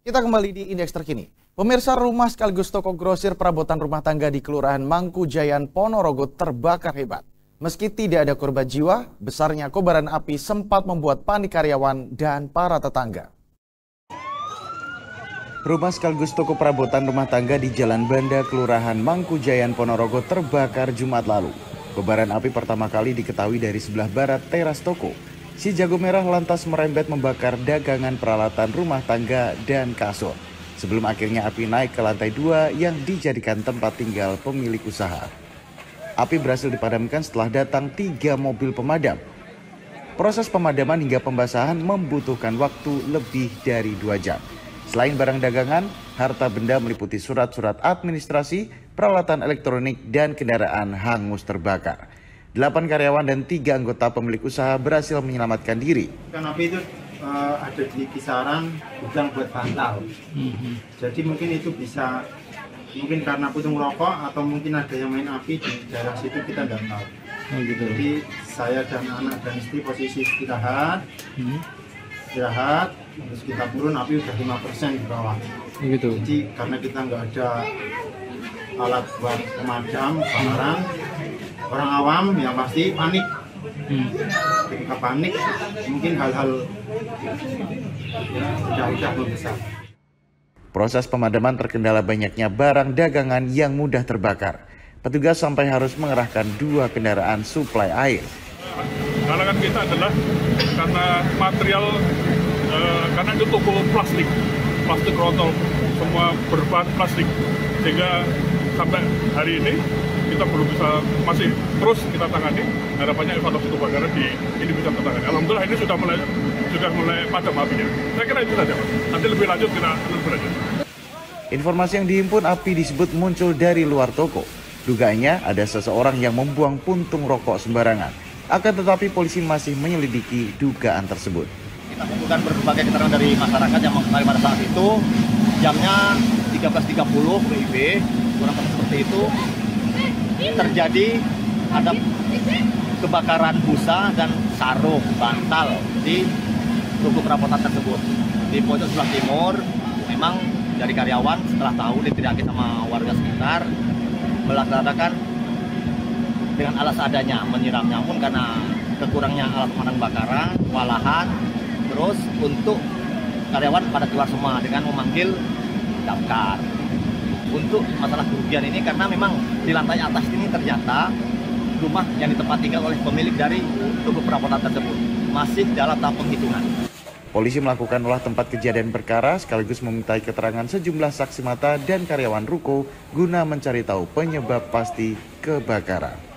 Kita kembali di indeks terkini. Pemirsa rumah sekaligus toko grosir perabotan rumah tangga di Kelurahan Mangku Jayan Ponorogo terbakar hebat. Meski tidak ada korban jiwa, besarnya kobaran api sempat membuat panik karyawan dan para tetangga. Rumah sekaligus toko perabotan rumah tangga di Jalan Banda, Kelurahan Mangku Jayan Ponorogo terbakar Jumat lalu. Kobaran api pertama kali diketahui dari sebelah barat teras toko Si jago merah lantas merembet membakar dagangan peralatan rumah tangga dan kasur. Sebelum akhirnya api naik ke lantai dua yang dijadikan tempat tinggal pemilik usaha. Api berhasil dipadamkan setelah datang tiga mobil pemadam. Proses pemadaman hingga pembasahan membutuhkan waktu lebih dari dua jam. Selain barang dagangan, harta benda meliputi surat-surat administrasi, peralatan elektronik, dan kendaraan hangus terbakar. Delapan karyawan dan tiga anggota pemilik usaha berhasil menyelamatkan diri. Kan api itu uh, ada di kisaran gudang buat bantal. Mm-hmm. Jadi mungkin itu bisa mungkin karena putung rokok atau mungkin ada yang main api di daerah situ kita tidak tahu. Oh, gitu. Jadi saya dan anak dan istri posisi istirahat, mm-hmm. istirahat, terus kita turun api udah 5% di bawah. Oh, gitu. Jadi karena kita nggak ada alat buat pemadam barang, orang awam yang pasti panik hmm. ketika panik mungkin hal-hal tidak belum besar Proses pemadaman terkendala banyaknya barang dagangan yang mudah terbakar. Petugas sampai harus mengerahkan dua kendaraan suplai air. Karena kan kita adalah karena material eh, karena itu toko plastik, plastik rotol, semua berbahan plastik, sehingga sampai hari ini kita belum bisa masih terus kita tangani. Harapannya evaluasi kebakaran di ini bisa tertangani alhamdulillah ini sudah mulai sudah mulai padam apinya. Saya kira itu saja nanti lebih lanjut kita lebih lanjut. Informasi yang dihimpun api disebut muncul dari luar toko. Dugaannya ada seseorang yang membuang puntung rokok sembarangan. Akan tetapi polisi masih menyelidiki dugaan tersebut. Kita kumpulkan berbagai keterangan dari masyarakat yang mengetahui pada saat itu. Jamnya 13.30 WIB kurang lebih seperti itu terjadi ada kebakaran busa dan sarung bantal di tubuh perabotan tersebut. Di pojok sebelah timur memang dari karyawan setelah tahu diteriaki sama warga sekitar melaksanakan dengan alas adanya menyiramnya pun karena kekurangnya alat pemadam kebakaran walahan terus untuk karyawan pada keluar semua dengan memanggil damkar untuk masalah kerugian ini karena memang di lantai atas ini ternyata rumah yang ditempati tinggal oleh pemilik dari tubuh perabotan tersebut masih dalam tahap penghitungan. Polisi melakukan olah tempat kejadian perkara sekaligus memintai keterangan sejumlah saksi mata dan karyawan ruko guna mencari tahu penyebab pasti kebakaran.